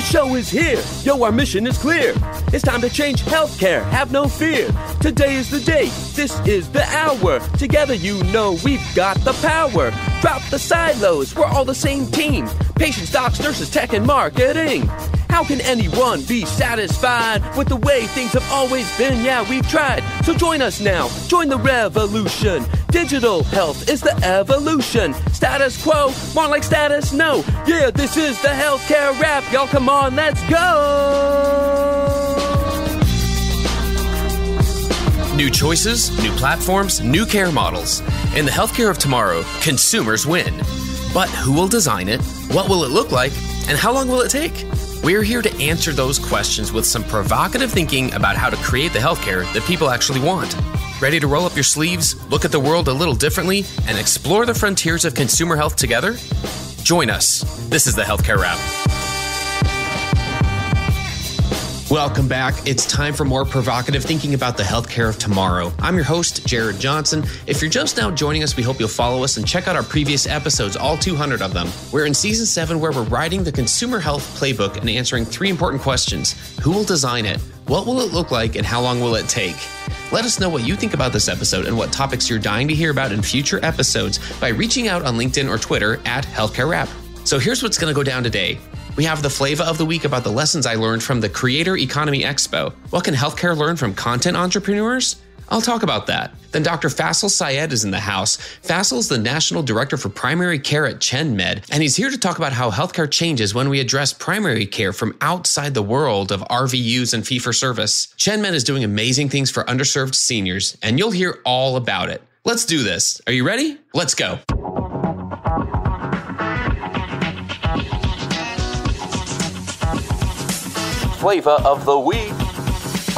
The show is here. Yo, our mission is clear. It's time to change healthcare. Have no fear. Today is the day. This is the hour. Together, you know we've got the power. Drop the silos. We're all the same team. Patients, docs, nurses, tech, and marketing. How can anyone be satisfied with the way things have always been? Yeah, we've tried. So join us now. Join the revolution. Digital health is the evolution. Status quo, more like status no. Yeah, this is the healthcare rap. Y'all come on, let's go. New choices, new platforms, new care models. In the healthcare of tomorrow, consumers win. But who will design it? What will it look like? And how long will it take? We're here to answer those questions with some provocative thinking about how to create the healthcare that people actually want. Ready to roll up your sleeves, look at the world a little differently, and explore the frontiers of consumer health together? Join us. This is the Healthcare Rap. Welcome back. It's time for more provocative thinking about the healthcare of tomorrow. I'm your host, Jared Johnson. If you're just now joining us, we hope you'll follow us and check out our previous episodes, all 200 of them. We're in season seven, where we're writing the consumer health playbook and answering three important questions Who will design it? What will it look like? And how long will it take? Let us know what you think about this episode and what topics you're dying to hear about in future episodes by reaching out on LinkedIn or Twitter at Healthcare Rap. So here's what's going to go down today. We have the flavor of the week about the lessons I learned from the Creator Economy Expo. What can healthcare learn from content entrepreneurs? I'll talk about that. Then Dr. Faisel Syed is in the house. Faisel is the National Director for Primary Care at ChenMed, and he's here to talk about how healthcare changes when we address primary care from outside the world of RVUs and fee for service. ChenMed is doing amazing things for underserved seniors, and you'll hear all about it. Let's do this. Are you ready? Let's go. Flavor of the week.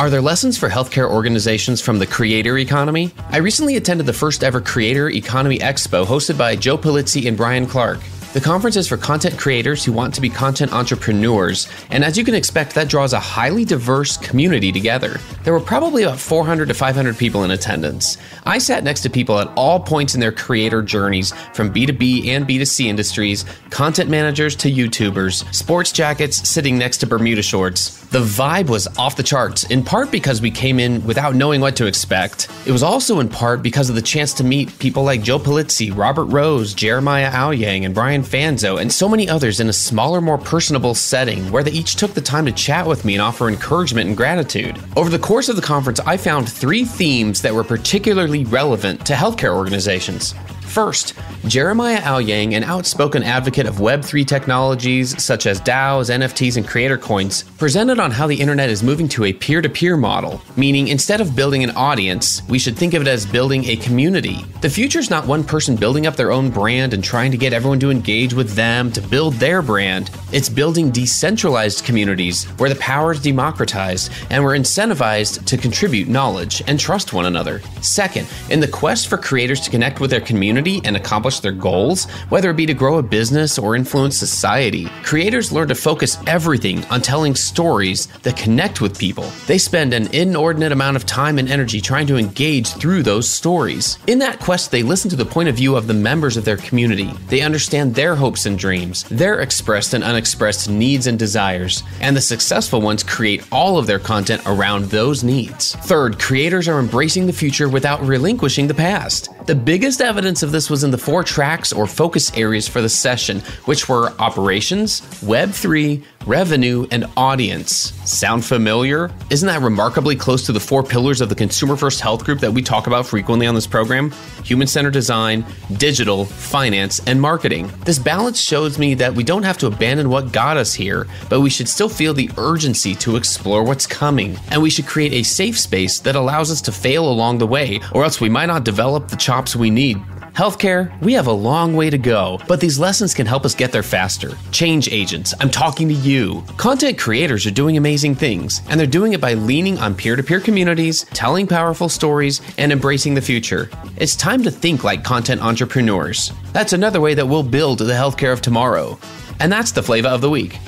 Are there lessons for healthcare organizations from the creator economy? I recently attended the first ever Creator Economy Expo hosted by Joe Pulizzi and Brian Clark. The conference is for content creators who want to be content entrepreneurs, and as you can expect, that draws a highly diverse community together. There were probably about 400 to 500 people in attendance. I sat next to people at all points in their creator journeys, from B2B and B2C industries, content managers to YouTubers, sports jackets sitting next to Bermuda shorts. The vibe was off the charts, in part because we came in without knowing what to expect. It was also in part because of the chance to meet people like Joe Pulizzi, Robert Rose, Jeremiah Owyang, and Brian Fanzo, and so many others in a smaller, more personable setting where they each took the time to chat with me and offer encouragement and gratitude. Over the course of the conference, I found three themes that were particularly relevant to healthcare organizations. First, Jeremiah Owyang, an outspoken advocate of Web3 technologies such as DAOs, NFTs, and creator coins, presented on how the internet is moving to a peer to peer model, meaning instead of building an audience, we should think of it as building a community. The future is not one person building up their own brand and trying to get everyone to engage with them to build their brand. It's building decentralized communities where the power is democratized and we're incentivized to contribute knowledge and trust one another. Second, in the quest for creators to connect with their community, and accomplish their goals, whether it be to grow a business or influence society. Creators learn to focus everything on telling stories that connect with people. They spend an inordinate amount of time and energy trying to engage through those stories. In that quest, they listen to the point of view of the members of their community. They understand their hopes and dreams, their expressed and unexpressed needs and desires, and the successful ones create all of their content around those needs. Third, creators are embracing the future without relinquishing the past. The biggest evidence of this was in the four tracks or focus areas for the session, which were operations, Web3, revenue, and audience. Sound familiar? Isn't that remarkably close to the four pillars of the consumer first health group that we talk about frequently on this program? Human centered design, digital, finance, and marketing. This balance shows me that we don't have to abandon what got us here, but we should still feel the urgency to explore what's coming. And we should create a safe space that allows us to fail along the way, or else we might not develop the chops we need Healthcare, we have a long way to go, but these lessons can help us get there faster. Change agents, I'm talking to you. Content creators are doing amazing things, and they're doing it by leaning on peer to peer communities, telling powerful stories, and embracing the future. It's time to think like content entrepreneurs. That's another way that we'll build the healthcare of tomorrow. And that's the flavor of the week.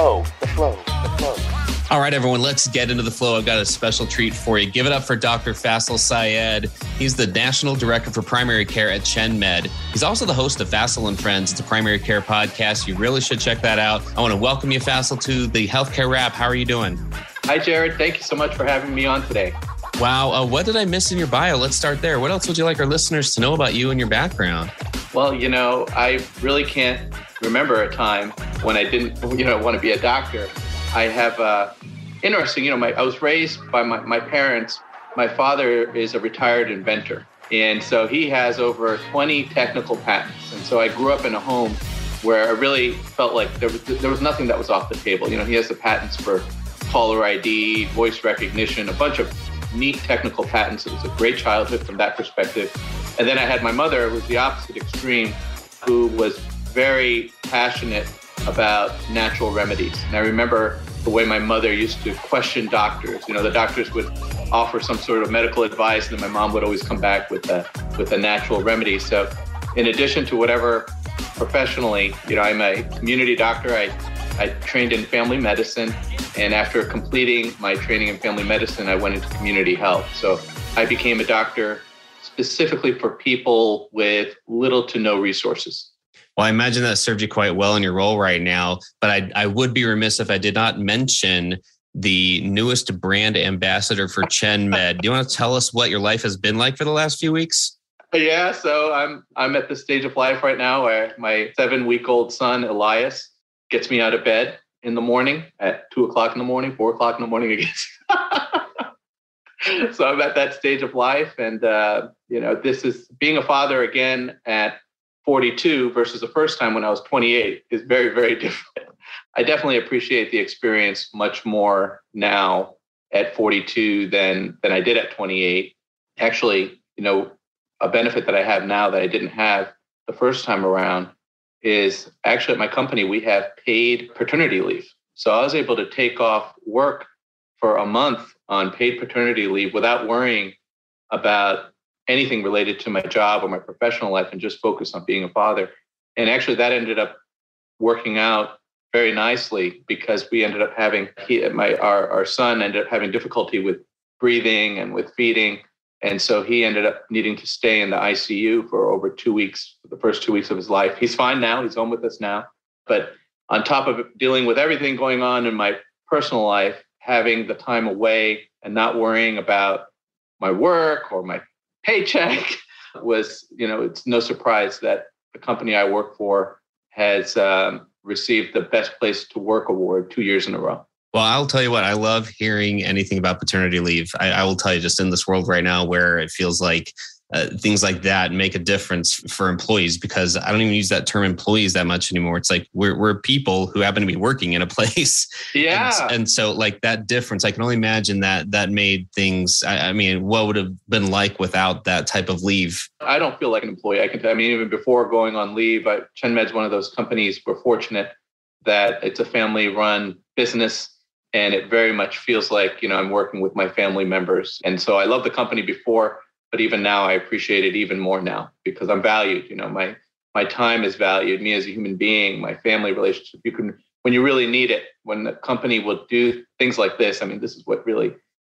The flow, the flow. All right, everyone, let's get into the flow. I've got a special treat for you. Give it up for Dr. Faisel Syed. He's the National Director for Primary Care at ChenMed. He's also the host of Faisel and Friends. It's a primary care podcast. You really should check that out. I want to welcome you, Faisel, to the Healthcare Rap. How are you doing? Hi, Jared. Thank you so much for having me on today. Wow. Uh, what did I miss in your bio? Let's start there. What else would you like our listeners to know about you and your background? Well, you know, I really can't remember a time when I didn't, you know, want to be a doctor. I have uh, interesting. You know, my, I was raised by my, my parents. My father is a retired inventor. And so he has over 20 technical patents. And so I grew up in a home where I really felt like there was, there was nothing that was off the table. You know, he has the patents for caller ID, voice recognition, a bunch of neat technical patents. It was a great childhood from that perspective. And then I had my mother, who was the opposite extreme, who was very passionate about natural remedies. And I remember the way my mother used to question doctors. You know, the doctors would offer some sort of medical advice, and then my mom would always come back with a with a natural remedy. So, in addition to whatever professionally, you know, I'm a community doctor. I I trained in family medicine, and after completing my training in family medicine, I went into community health. So I became a doctor specifically for people with little to no resources. Well, I imagine that served you quite well in your role right now. But I, I would be remiss if I did not mention the newest brand ambassador for ChenMed. Do you want to tell us what your life has been like for the last few weeks? Yeah, so I'm I'm at the stage of life right now where my seven week old son Elias gets me out of bed in the morning at two o'clock in the morning, four o'clock in the morning again. so I'm at that stage of life, and uh, you know, this is being a father again at 42 versus the first time when I was 28 is very, very different. I definitely appreciate the experience much more now at 42 than than I did at 28. Actually, you know, a benefit that I have now that I didn't have the first time around is actually at my company we have paid paternity leave. So I was able to take off work for a month on paid paternity leave without worrying about anything related to my job or my professional life and just focus on being a father. And actually, that ended up working out very nicely because we ended up having he, my our, our son ended up having difficulty with breathing and with feeding. And so he ended up needing to stay in the ICU for over two weeks, the first two weeks of his life. He's fine now. He's home with us now. But on top of dealing with everything going on in my personal life, having the time away and not worrying about my work or my paycheck was, you know, it's no surprise that the company I work for has um, received the Best Place to Work award two years in a row. Well, I'll tell you what, I love hearing anything about paternity leave. I, I will tell you, just in this world right now where it feels like uh, things like that make a difference for employees because I don't even use that term employees that much anymore. It's like we're, we're people who happen to be working in a place. Yeah. And, and so like that difference, I can only imagine that that made things, I, I, mean, what would have been like without that type of leave? I don't feel like an employee. I can, I mean, even before going on leave, I, ChenMed's one of those companies. We're fortunate that it's a family run business and it very much feels like, you know, I'm working with my family members. And so I love the company before but even now i appreciate it even more now because i'm valued you know my my time is valued. Me as a human being my family relationship you can when you really need it when the company will do things like this i mean this is what really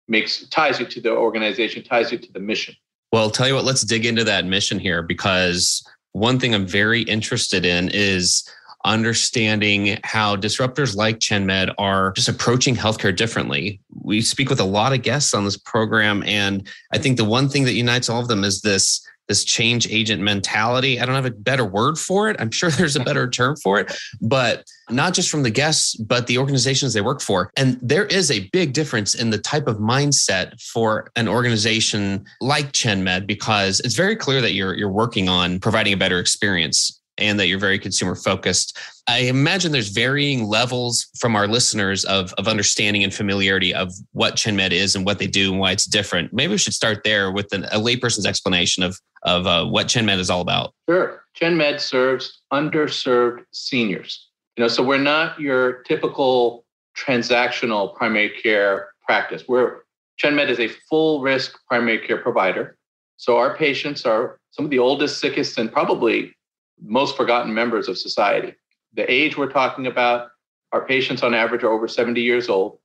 makes ties you to the organization ties you to the mission. Well tell you what let's dig into that mission here because one thing i'm very interested in is understanding how disruptors like ChenMed are just approaching healthcare differently. We speak with a lot of guests on this program, and I think the one thing that unites all of them is this this change agent mentality. I don't have a better word for it. I'm sure there's a better term for it, but not just from the guests, but the organizations they work for. And there is a big difference in the type of mindset for an organization like ChenMed because it's very clear that you're you're working on providing a better experience and that you're very consumer focused. I imagine there's varying levels from our listeners of, of understanding and familiarity of what ChenMed is and what they do and why it's different. Maybe we should start there with an, a layperson's explanation of, of uh, what ChenMed is all about. Sure. ChenMed serves underserved seniors. You know, so we're not your typical transactional primary care practice. We're ChenMed is a full risk primary care provider. So our patients are some of the oldest, sickest, and probably most forgotten members of society. The age we're talking about our patients on average are over 70 years old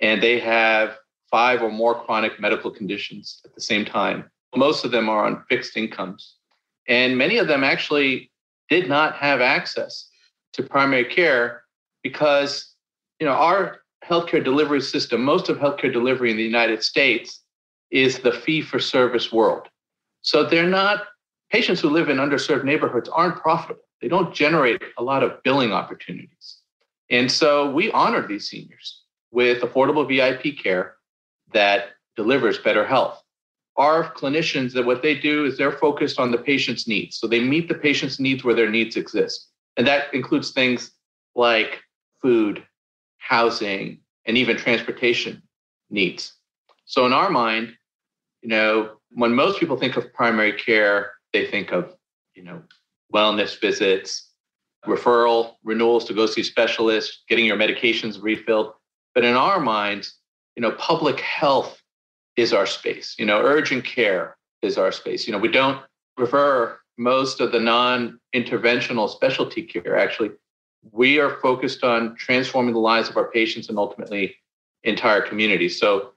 and they have five or more chronic medical conditions at the same time. Most of them are on fixed incomes. And many of them actually did not have access to primary care because you know our healthcare delivery system, most of healthcare delivery in the United States is the fee for service world. So they're not patients who live in underserved neighborhoods aren't profitable. They don't generate a lot of billing opportunities. And so we honor these seniors with affordable VIP care that delivers better health. Our clinicians, that what they do is they're focused on the patient's needs. So they meet the patient's needs where their needs exist. And that includes things like food, housing, and even transportation needs. So in our mind, you know, when most people think of primary care, they think of, you know, wellness visits, referral, renewals to go see specialists, getting your medications refilled. But in our minds, you know, public health is our space. You know, urgent care is our space. You know, we don't refer most of the non-interventional specialty care. Actually, we are focused on transforming the lives of our patients and ultimately entire communities. So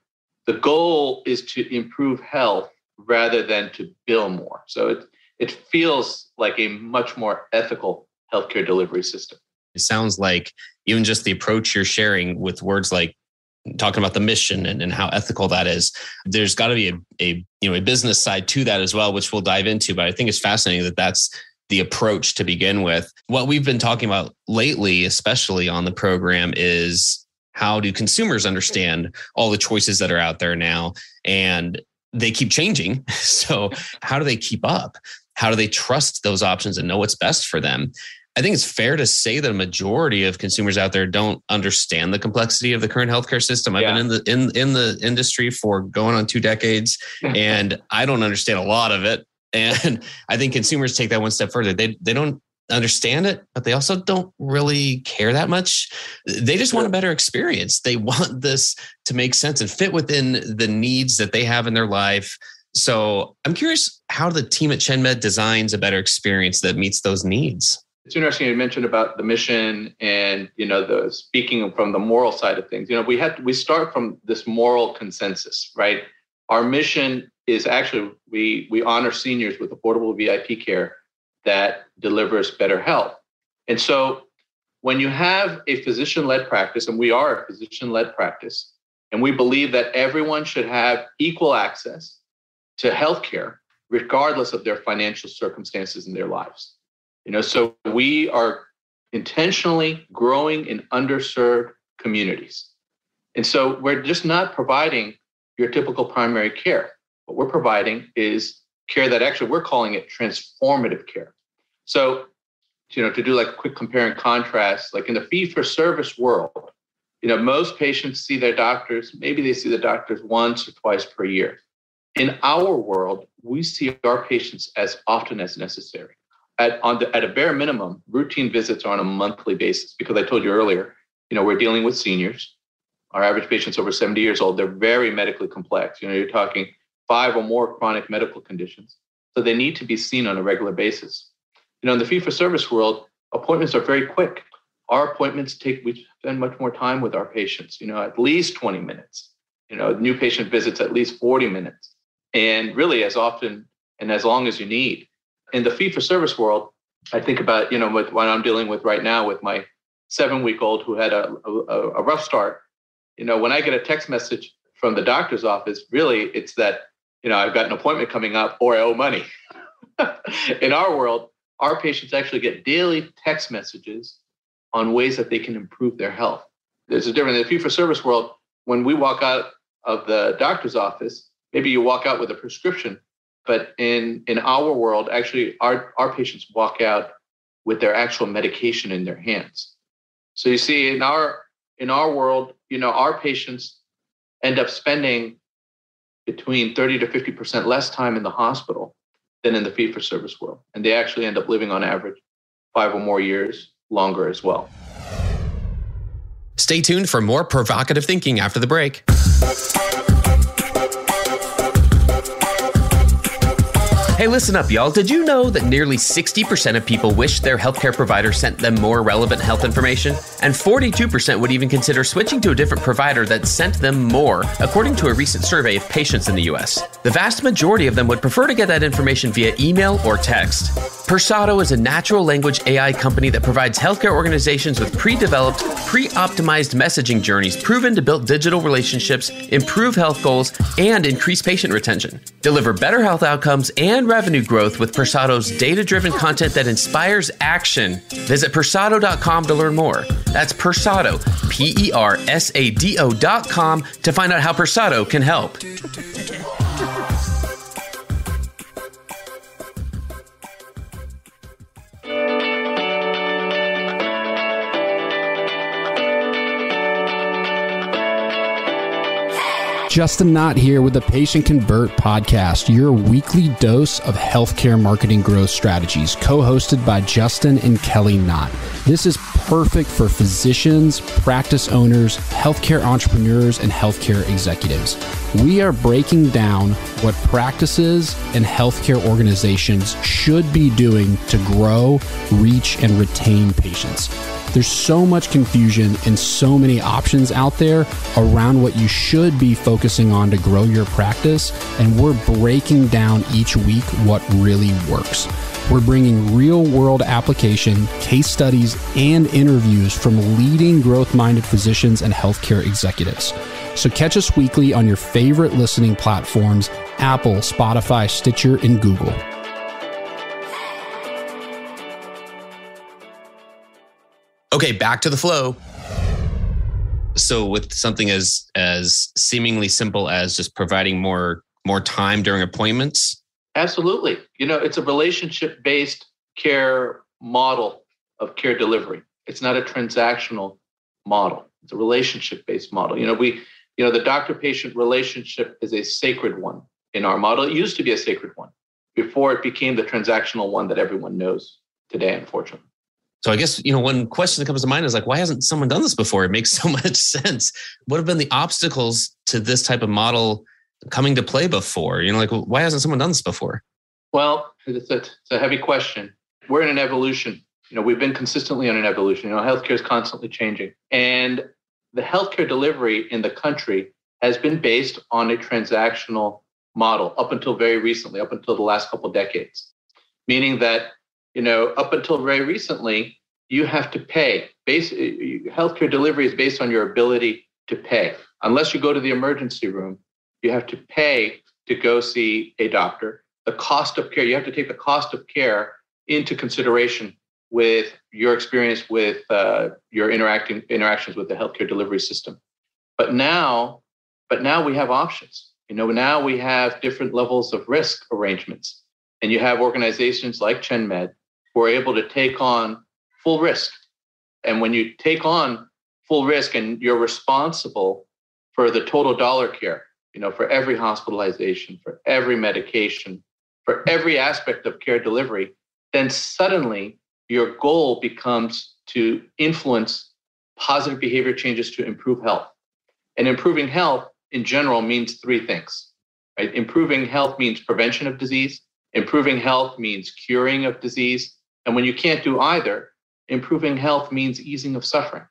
the goal is to improve health rather than to bill more. So it it feels like a much more ethical healthcare delivery system. It sounds like even just the approach you're sharing with words like talking about the mission and, and how ethical that is there's got to be a, a you know a business side to that as well which we'll dive into but i think it's fascinating that that's the approach to begin with what we've been talking about lately especially on the program is how do consumers understand all the choices that are out there now and they keep changing so how do they keep up how do they trust those options and know what's best for them? I think it's fair to say that a majority of consumers out there don't understand the complexity of the current healthcare system. I've yeah. been in the in in the industry for going on two decades, and I don't understand a lot of it. And I think consumers take that one step further. They they don't understand it, but they also don't really care that much. They just want a better experience. They want this to make sense and fit within the needs that they have in their life so I'm curious how the team at ChenMed designs a better experience that meets those needs. It's interesting you mentioned about the mission and you know the speaking from the moral side of things. You know, we had we start from this moral consensus, right? Our mission is actually we we honor seniors with affordable VIP care that delivers better health. And so when you have a physician-led practice, and we are a physician-led practice, and we believe that everyone should have equal access to healthcare, regardless of their financial circumstances in their lives. You know, so we are intentionally growing in underserved communities. And so we're just not providing your typical primary care. What we're providing is care that actually we're calling it transformative care. So, you know, to do like a quick compare and contrast, like in the fee for service world, you know, most patients see their doctors, maybe they see the doctors once or twice per year. In our world, we see our patients as often as necessary. At, on the, at a bare minimum, routine visits are on a monthly basis because I told you earlier, you know, we're dealing with seniors. Our average patient's over 70 years old. They're very medically complex. You know, you're talking five or more chronic medical conditions. So they need to be seen on a regular basis. You know, in the fee for service world, appointments are very quick. Our appointments take, we spend much more time with our patients, you know, at least 20 minutes. You know, new patient visits at least 40 minutes and really as often and as long as you need. In the fee for service world, I think about, you know, with what I'm dealing with right now with my seven week old who had a, a, a rough start. You know, when I get a text message from the doctor's office, really it's that, you know, I've got an appointment coming up or I owe money. in our world, our patients actually get daily text messages on ways that they can improve their health. There's a difference in the fee for service world. When we walk out of the doctor's office, maybe you walk out with a prescription but in in our world actually our our patients walk out with their actual medication in their hands so you see in our in our world you know our patients end up spending between 30 to 50% less time in the hospital than in the fee for service world and they actually end up living on average 5 or more years longer as well Stay tuned for more provocative thinking after the break. Hey, listen up, y'all. Did you know that nearly 60% of people wish their healthcare provider sent them more relevant health information? And 42% would even consider switching to a different provider that sent them more, according to a recent survey of patients in the US. The vast majority of them would prefer to get that information via email or text. Persado is a natural language AI company that provides healthcare organizations with pre developed, pre optimized messaging journeys proven to build digital relationships, improve health goals, and increase patient retention. Deliver better health outcomes and revenue growth with Persado's data driven content that inspires action. Visit Persado.com to learn more. That's Persado, P E R S A D O.com to find out how Persado can help. Justin Knott here with the Patient Convert podcast, your weekly dose of healthcare marketing growth strategies, co hosted by Justin and Kelly Knott. This is perfect for physicians, practice owners, healthcare entrepreneurs, and healthcare executives. We are breaking down what practices and healthcare organizations should be doing to grow, reach, and retain patients. There's so much confusion and so many options out there around what you should be focusing on to grow your practice, and we're breaking down each week what really works. We're bringing real world application, case studies, and interviews from leading growth minded physicians and healthcare executives. So catch us weekly on your favorite listening platforms Apple, Spotify, Stitcher, and Google. Okay, back to the flow. So with something as as seemingly simple as just providing more more time during appointments. Absolutely. You know, it's a relationship based care model of care delivery. It's not a transactional model. It's a relationship based model. You know, we you know the doctor patient relationship is a sacred one in our model. It used to be a sacred one before it became the transactional one that everyone knows today unfortunately. So I guess, you know, one question that comes to mind is like, why hasn't someone done this before? It makes so much sense. What have been the obstacles to this type of model coming to play before? You know, like, why hasn't someone done this before? Well, it's a, it's a heavy question. We're in an evolution. You know, we've been consistently on an evolution. You know, healthcare is constantly changing. And the healthcare delivery in the country has been based on a transactional model up until very recently, up until the last couple of decades, meaning that you know, up until very recently, you have to pay. Base, healthcare delivery is based on your ability to pay. Unless you go to the emergency room, you have to pay to go see a doctor. The cost of care, you have to take the cost of care into consideration with your experience with uh, your interacting interactions with the healthcare delivery system. But now, but now we have options. You know, now we have different levels of risk arrangements, and you have organizations like ChenMed who are able to take on full risk. And when you take on full risk and you're responsible for the total dollar care, you know, for every hospitalization, for every medication, for every aspect of care delivery, then suddenly your goal becomes to influence positive behavior changes to improve health. And improving health in general means three things. Right? Improving health means prevention of disease. Improving health means curing of disease. And when you can't do either, improving health means easing of suffering.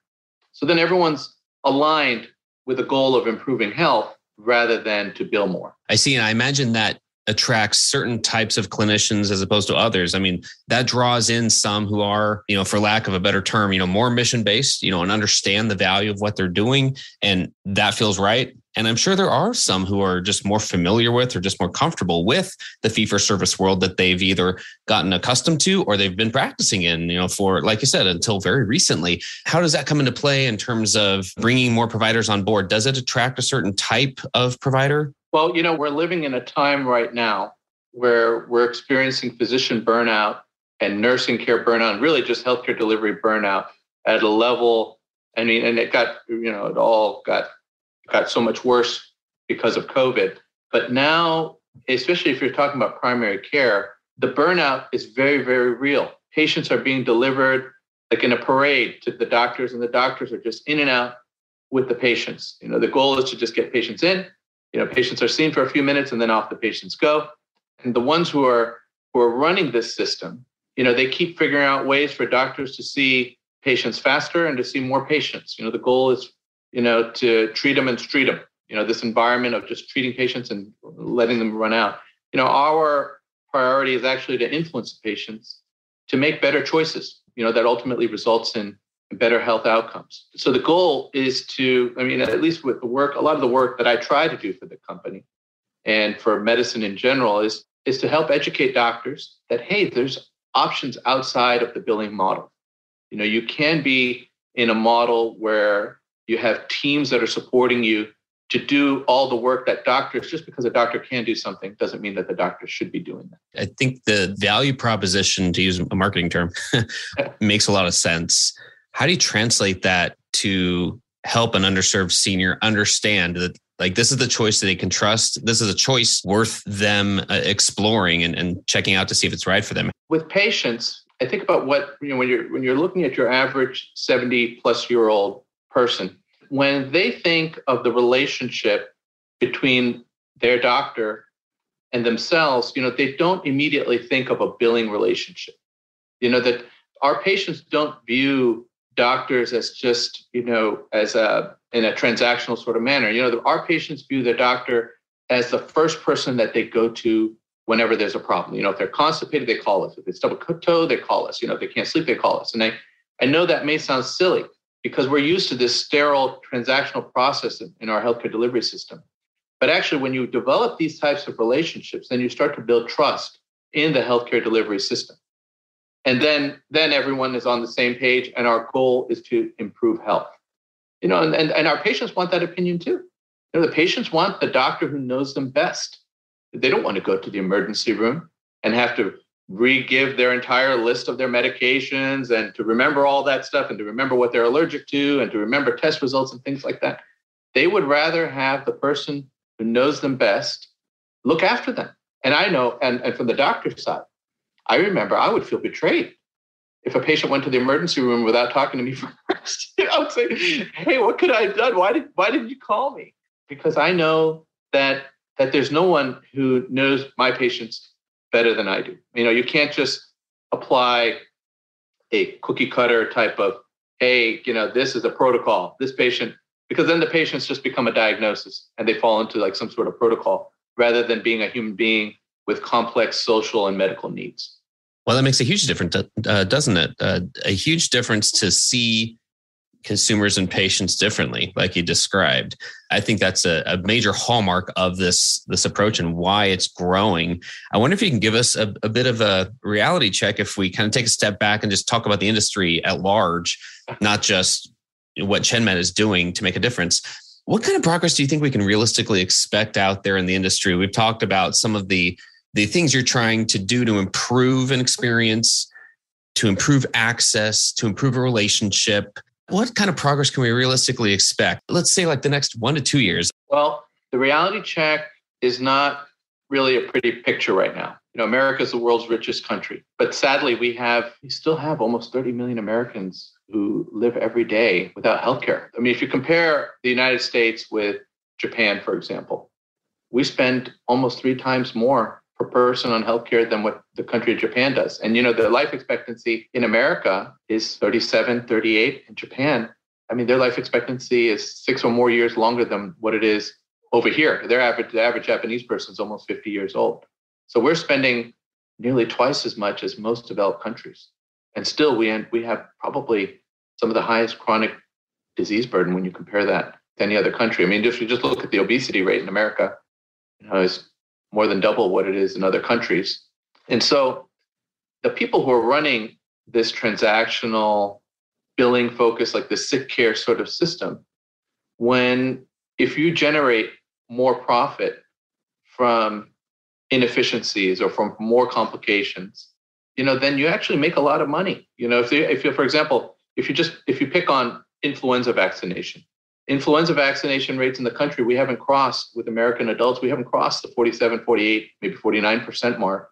So then everyone's aligned with the goal of improving health rather than to bill more. I see. And I imagine that attracts certain types of clinicians as opposed to others. I mean, that draws in some who are, you know, for lack of a better term, you know, more mission based, you know, and understand the value of what they're doing. And that feels right. And I'm sure there are some who are just more familiar with or just more comfortable with the fee for service world that they've either gotten accustomed to or they've been practicing in, you know, for, like you said, until very recently. How does that come into play in terms of bringing more providers on board? Does it attract a certain type of provider? Well, you know, we're living in a time right now where we're experiencing physician burnout and nursing care burnout, really just healthcare delivery burnout at a level. I mean, and it got, you know, it all got got so much worse because of COVID. But now, especially if you're talking about primary care, the burnout is very, very real. Patients are being delivered like in a parade to the doctors, and the doctors are just in and out with the patients. You know, the goal is to just get patients in. You know, patients are seen for a few minutes and then off the patients go. And the ones who are who are running this system, you know, they keep figuring out ways for doctors to see patients faster and to see more patients. You know, the goal is, you know, to treat them and treat them. You know, this environment of just treating patients and letting them run out. You know, our priority is actually to influence the patients to make better choices. You know, that ultimately results in better health outcomes. So the goal is to, I mean, at least with the work, a lot of the work that I try to do for the company and for medicine in general is is to help educate doctors that hey, there's options outside of the billing model. You know, you can be in a model where you have teams that are supporting you to do all the work that doctors just because a doctor can do something doesn't mean that the doctor should be doing that. I think the value proposition to use a marketing term makes a lot of sense. How do you translate that to help an underserved senior understand that like this is the choice that they can trust this is a choice worth them uh, exploring and, and checking out to see if it's right for them? With patients i think about what you know when you're when you're looking at your average 70 plus year old person when they think of the relationship between their doctor and themselves you know they don't immediately think of a billing relationship. You know that our patients don't view doctors as just you know as a in a transactional sort of manner. You know our patients view their doctor as the first person that they go to whenever there's a problem. You know if they're constipated they call us. If stub a toe they call us. You know if they can't sleep they call us. And i i know that may sound silly because we're used to this sterile transactional process in, our healthcare delivery system. But actually when you develop these types of relationships then you start to build trust in the healthcare delivery system. And then then everyone is on the same page and our goal is to improve health. You know and, and, and our patients want that opinion too. You know the patients want the doctor who knows them best. They don't want to go to the emergency room and have to re-give their entire list of their medications and to remember all that stuff and to remember what they're allergic to and to remember test results and things like that they would rather have the person who knows them best look after them and i know and, and from the doctor's side I remember I would feel betrayed if a patient went to the emergency room without talking to me first. I would say, "Hey, what could I have done? Why did why didn't you call me?" Because I know that that there's no one who knows my patients better than I do. You know, you can't just apply a cookie cutter type of, "Hey, you know, this is a protocol. This patient," because then the patients just become a diagnosis and they fall into like some sort of protocol rather than being a human being with complex social and medical needs. Well, that makes a huge difference, uh, doesn't it? Uh, a huge difference to see consumers and patients differently, like you described. I think that's a, a, major hallmark of this this approach and why it's growing. I wonder if you can give us a, a bit of a reality check if we kind of take a step back and just talk about the industry at large, not just what ChenMed is doing to make a difference. What kind of progress do you think we can realistically expect out there in the industry? We've talked about some of the the things you're trying to do to improve an experience, to improve access, to improve a relationship. What kind of progress can we realistically expect? Let's say, like the next one to two years. Well, the reality check is not really a pretty picture right now. You know, America is the world's richest country, but sadly, we have we still have almost 30 million Americans who live every day without healthcare. I mean, if you compare the United States with Japan, for example, we spend almost three times more per person on healthcare than what the country of Japan does. And you know, the life expectancy in America is 37, 38. In Japan, I mean, their life expectancy is six or more years longer than what it is over here. Their average, the average Japanese person is almost 50 years old. So we're spending nearly twice as much as most developed countries. And still, we, end, we have probably some of the highest chronic disease burden when you compare that to any other country. I mean, if you just look at the obesity rate in America, you know, it's more than double what it is in other countries. And so the people who are running this transactional billing focus, like the sick care sort of system, when if you generate more profit from inefficiencies or from more complications, you know, then you actually make a lot of money. You know, if you, if you, for example, if you just if you pick on influenza vaccination, influenza vaccination rates in the country, we haven't crossed with American adults, we haven't crossed the 47, 48, maybe 49% mark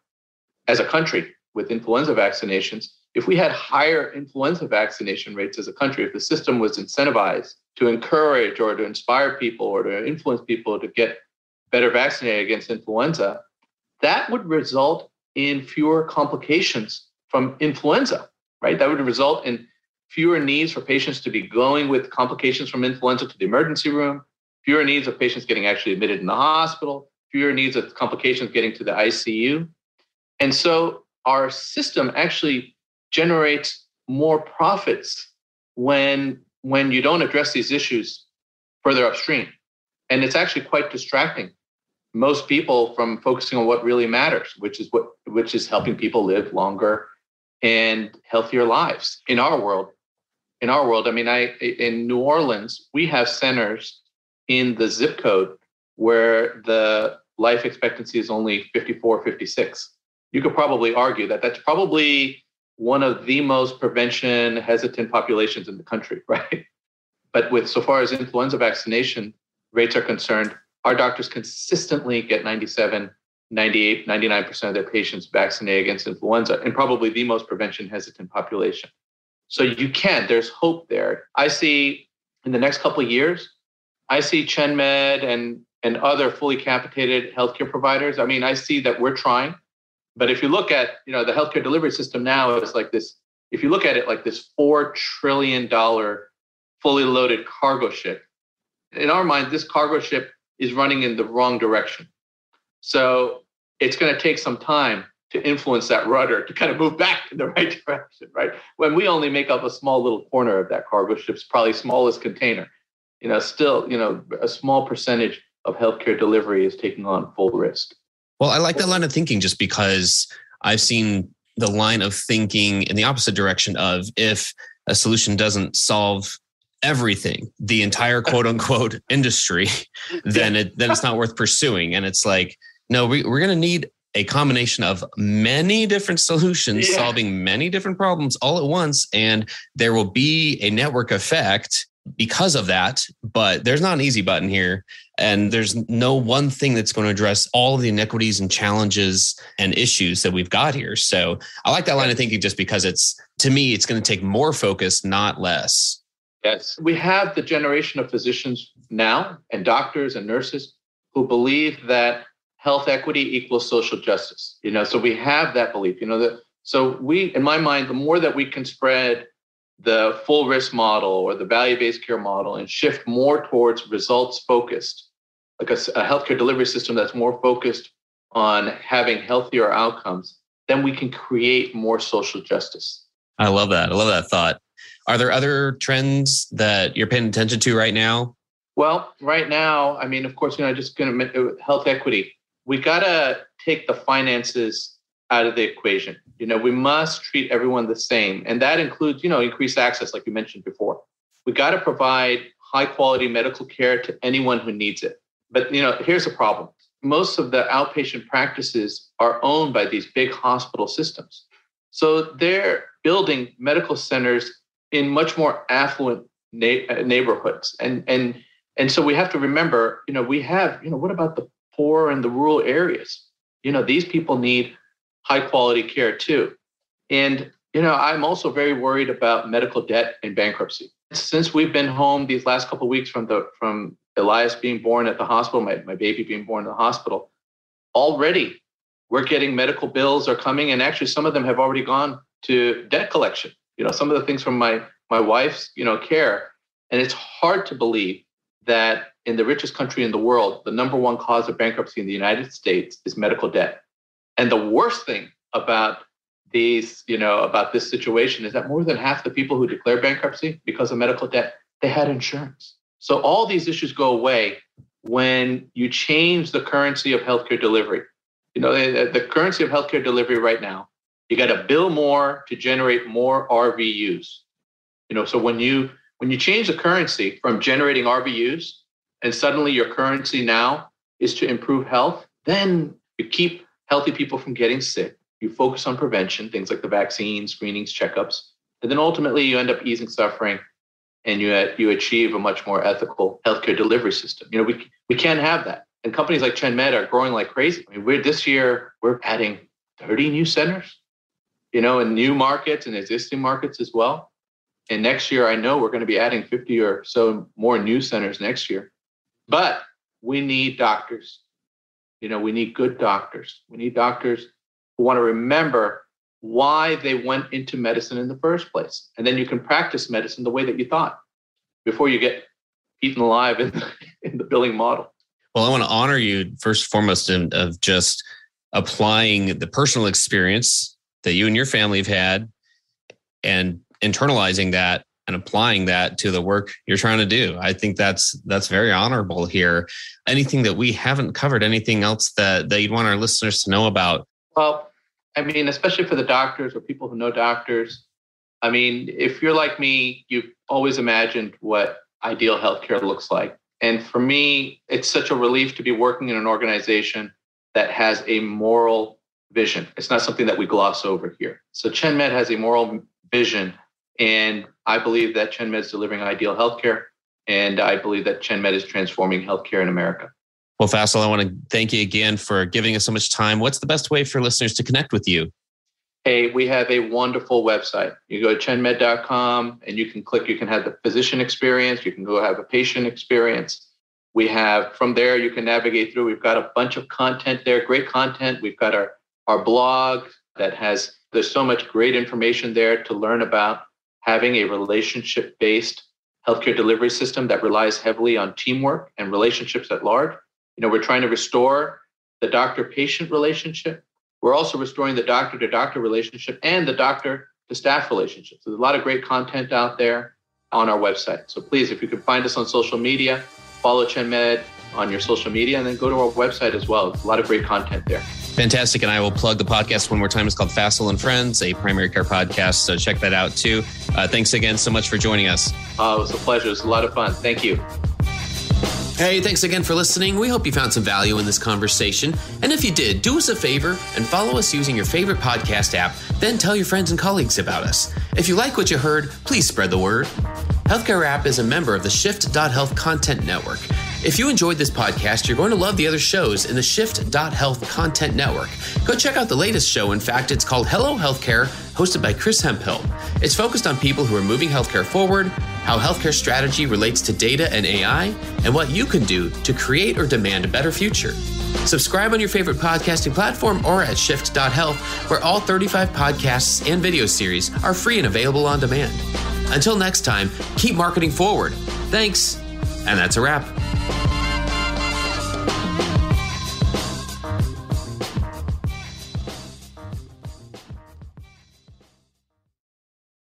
as a country with influenza vaccinations. If we had higher influenza vaccination rates as a country, if the system was incentivized to encourage or to inspire people or to influence people to get better vaccinated against influenza, that would result in fewer complications from influenza, right? That would result in fewer needs for patients to be going with complications from influenza to the emergency room, fewer needs of patients getting actually admitted in the hospital, fewer needs of complications getting to the ICU. And so our system actually generates more profits when when you don't address these issues further upstream. And it's actually quite distracting most people from focusing on what really matters, which is what which is helping people live longer and healthier lives in our world. In our world, I mean, I in New Orleans, we have centers in the zip code where the life expectancy is only 54, 56. You could probably argue that that's probably one of the most prevention hesitant populations in the country, right? But with so far as influenza vaccination rates are concerned, our doctors consistently get 97, 98, 99% of their patients vaccinated against influenza and probably the most prevention hesitant population. So you can, there's hope there. I see in the next couple of years, I see ChenMed and, and other fully capitated healthcare providers. I mean, I see that we're trying, but if you look at, you know, the healthcare delivery system now is like this, if you look at it like this $4 trillion fully loaded cargo ship, in our mind, this cargo ship is running in the wrong direction. So it's going to take some time to influence that rudder to kind of move back in the right direction, right? When we only make up a small little corner of that cargo ship's probably smallest container, you know, still, you know, a small percentage of healthcare delivery is taking on full risk. Well, I like that line of thinking just because I've seen the line of thinking in the opposite direction of if a solution doesn't solve everything, the entire quote unquote industry, then it then it's not worth pursuing. And it's like, no, we, we're going to need a combination of many different solutions Yeah. solving many different problems all at once. And there will be a network effect because of that. But there's not an easy button here. And there's no one thing that's going to address all of the inequities and challenges and issues that we've got here. So I like that line of thinking just because it's, to me, it's going to take more focus, not less. Yes. We have the generation of physicians now and doctors and nurses who believe that health equity equals social justice. You know, so we have that belief, you know, that so we in my mind, the more that we can spread the full risk model or the value-based care model and shift more towards results focused, like a, a healthcare delivery system that's more focused on having healthier outcomes, then we can create more social justice. I love that. I love that thought. Are there other trends that you're paying attention to right now? Well, right now, I mean, of course, you know, just going to uh, health equity. We got to take the finances out of the equation. You know, we must treat everyone the same, and that includes, you know, increased access, like you mentioned before. We got to provide high quality medical care to anyone who needs it. But you know, here's the problem: most of the outpatient practices are owned by these big hospital systems, so they're building medical centers in much more affluent na- neighborhoods and and and so we have to remember you know we have you know what about the poor and the rural areas. You know these people need high quality care too. And you know i'm also very worried about medical debt and bankruptcy. Since we've been home these last couple weeks from the from elias being born at the hospital my, my baby being born in the hospital already we're getting medical bills are coming and actually some of them have already gone to debt collection. You know some of the things from my my wife's you know care. And it's hard to believe that in the richest country in the world the number one cause of bankruptcy in the united states is medical debt. And the worst thing about these you know about this situation is that more than half the people who declare bankruptcy because of medical debt they had insurance. So all these issues go away when you change the currency of healthcare delivery. You know the, the currency of healthcare delivery right now you got to bill more to generate more RVUs. You know, so when you when you change the currency from generating RVUs and suddenly your currency now is to improve health, then you keep healthy people from getting sick. You focus on prevention, things like the vaccines, screenings, checkups, and then ultimately you end up easing suffering and you you achieve a much more ethical healthcare delivery system. You know, we we can't have that. And companies like ChenMed are growing like crazy. I mean, we're this year we're adding 30 new centers you know, in new markets and existing markets as well. And next year, I know we're going to be adding 50 or so more new centers next year. But we need doctors. You know, we need good doctors. We need doctors who want to remember why they went into medicine in the first place. And then you can practice medicine the way that you thought before you get eaten alive in the, in the billing model. Well, I want to honor you first and foremost in, of just applying the personal experience that you and your family have had and internalizing that and applying that to the work you're trying to do. I think that's that's very honorable here. Anything that we haven't covered, anything else that, that you'd want our listeners to know about? Well, I mean, especially for the doctors or people who know doctors. I mean, if you're like me, you've always imagined what ideal healthcare looks like. And for me, it's such a relief to be working in an organization that has a moral vision. It's not something that we gloss over here. So ChenMed has a moral vision, and I believe that ChenMed is delivering ideal healthcare, and I believe that ChenMed is transforming healthcare in America. Well, Faisel, I want to thank you again for giving us so much time. What's the best way for listeners to connect with you? Hey, we have a wonderful website. You go to chenmed.com and you can click, you can have the physician experience, you can go have a patient experience. We have from there, you can navigate through. We've got a bunch of content there, great content. We've got our, our blog that has, there's so much great information there to learn about having a relationship based healthcare delivery system that relies heavily on teamwork and relationships at large. You know, we're trying to restore the doctor patient relationship. We're also restoring the doctor to doctor relationship and the doctor to staff relationship. So there's a lot of great content out there on our website. So please, if you can find us on social media, follow ChenMed on your social media and then go to our website as well. There's a lot of great content there. Fantastic. And I will plug the podcast one more time. It's called Faisel and Friends, a primary care podcast. So check that out too. Uh, thanks again so much for joining us. Uh, it was a pleasure. It was a lot of fun. Thank you. Hey, thanks again for listening. We hope you found some value in this conversation. And if you did, do us a favor and follow us using your favorite podcast app, then tell your friends and colleagues about us. If you like what you heard, please spread the word. Healthcare Rap is a member of the Shift.Health Content Network. If you enjoyed this podcast, you're going to love the other shows in the Shift.Health Content Network. Go check out the latest show. In fact, it's called Hello Healthcare, hosted by Chris Hemphill. It's focused on people who are moving healthcare forward, how healthcare strategy relates to data and AI, and what you can do to create or demand a better future. Subscribe on your favorite podcasting platform or at shift.health, where all 35 podcasts and video series are free and available on demand. Until next time, keep marketing forward. Thanks, and that's a wrap.